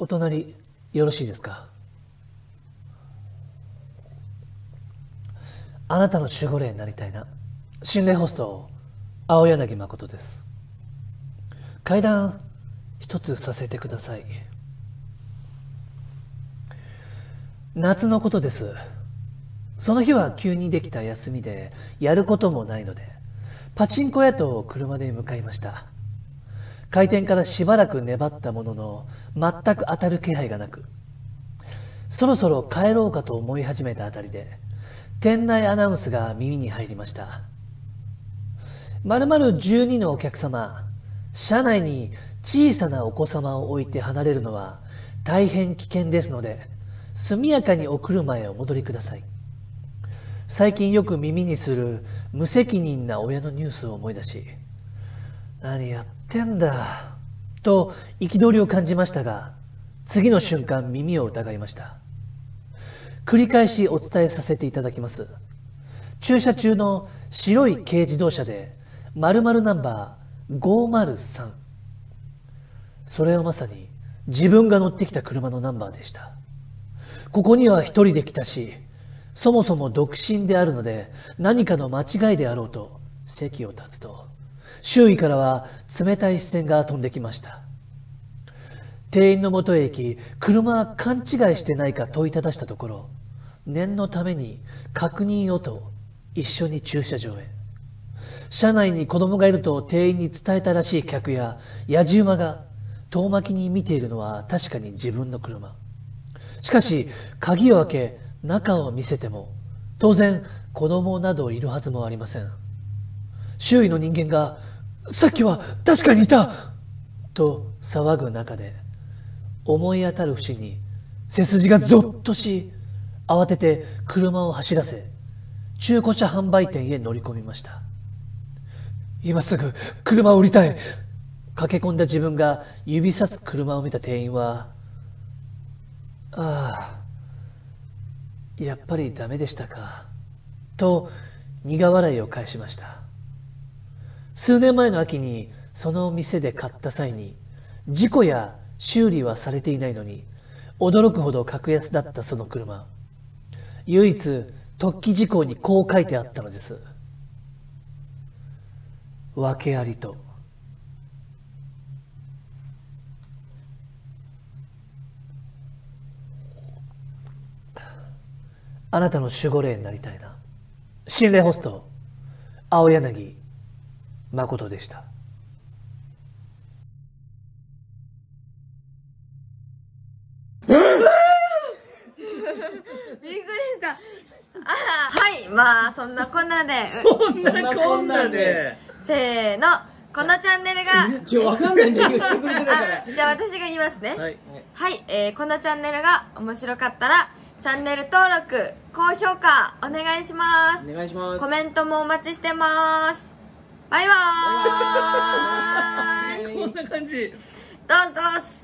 お隣よろしいですか？あなたの守護霊になりたいな。心霊ホスト青柳誠です。階段一つさせてください。夏のことです。その日は急にできた休みでやることもないのでパチンコ屋と車で向かいました。開店からしばらく粘ったものの全く当たる気配がなく。そろそろ帰ろうかと思い始めたあたりで店内アナウンスが耳に入りました。まるまる12のお客様車内に小さなお子様を置いて離れるのは大変危険ですので速やかにお車へお戻りください。最近よく耳にする無責任な親のニュースを思い出し何やってんだ。と憤りを感じましたが次の瞬間耳を疑いました。繰り返しお伝えさせていただきます。駐車中の白い軽自動車で〇〇ナンバー503それはまさに自分が乗ってきた車のナンバーでした。ここには一人で来たしそもそも独身であるので何かの間違いであろうと席を立つと周囲からは冷たい視線が飛んできました。店員のもとへ行き車は勘違いしてないか問いただしたところ念のために確認をと一緒に駐車場へ。車内に子供がいると店員に伝えたらしい客や野じ馬が遠巻きに見ているのは確かに自分の車。しかし鍵を開け中を見せても当然子供などいるはずもありません。周囲の人間がさっきは確かにいたと騒ぐ中で思い当たる節に背筋がゾッとし慌てて車を走らせ中古車販売店へ乗り込みました今すぐ車を売りたい駆け込んだ自分が指さす車を見た店員はああやっぱりダメでしたか。と苦笑いを返しました。数年前の秋にその店で買った際に事故や修理はされていないのに驚くほど格安だったその車。唯一突起事項にこう書いてあったのです。訳ありと。あなたの守護霊になりたいな心霊ホスト青柳誠でした。びっくりした。あはいまあそんなこんなで。そんなこんなで。せーのこのチャンネルが。ちょ、わかんないんだよ、言ってくれてたから。あじゃあ私が言いますね。はい。はい、えー、このチャンネルが面白かったらチャンネル登録高評価お願いします。お願いします。コメントもお待ちしてますバイバーイ。こんな感じ。どうぞどうぞ